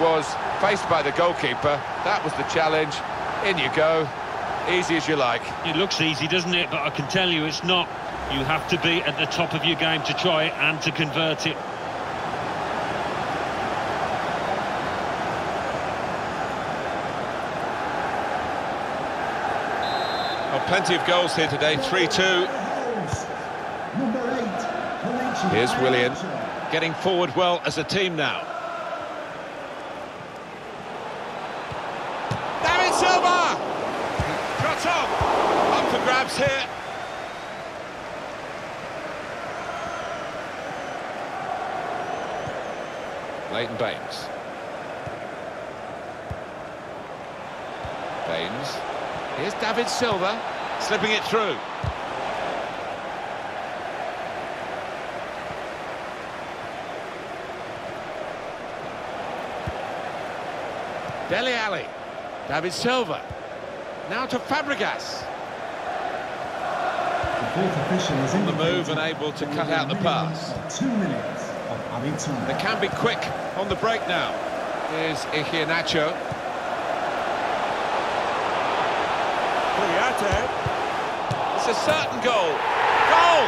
was faced by the goalkeeper. That was the challenge. In you go. Easy as you like. It looks easy, doesn't it? But I can tell you it's not. You have to be at the top of your game to try it and to convert it. Well, plenty of goals here today, 3-2. Here's Willian, getting forward well as a team now. David Silva! Cut off! Up for grabs here. Leighton Baines. Baines. Here's David Silva, slipping it through. Dele Alli. David Silva. Now to Fabregas. The On the move and able to cut out the pass. Two minutes of added time. They can be quick on the break now. Here's Iheanacho. It's a certain goal. Goal!